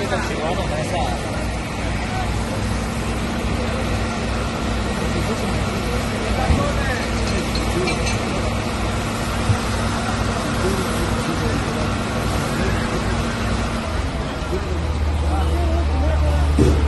这个企鹅的还在。Thank you.